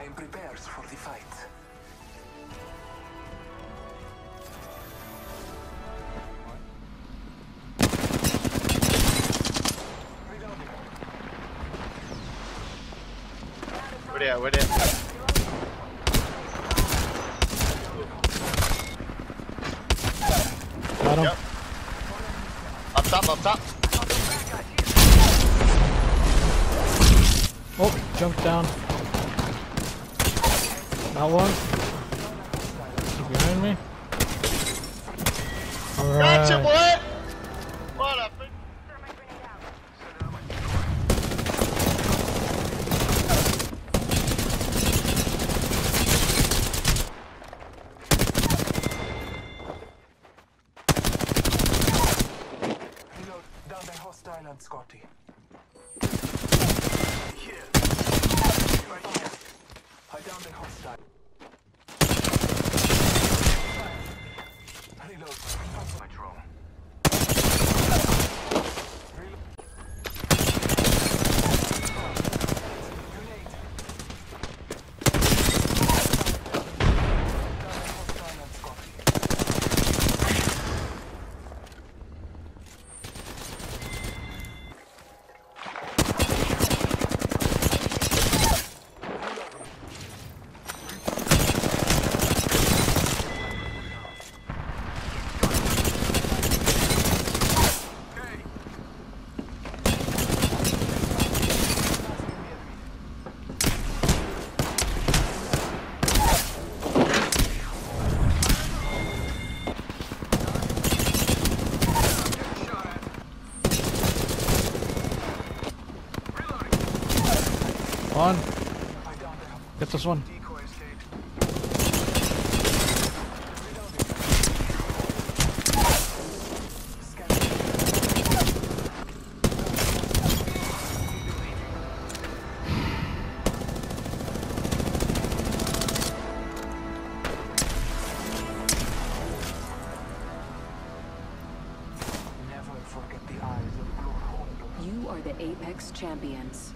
I am prepared for the fight. Where they at? Where they at? Got him. Yep. Up top, up top. Oh, jumped down. Got one. He's behind me. Gotcha, Alright. boy! What up? Reload. Down the hostile and Scotty. Here. Right here. I down the hostile. Reload. That's my drone. Grenade. Down the hostile and Scotty. On. I down the Get this one. decoy escape. Never forget the eyes of Blue Hondo. You are the Apex champions.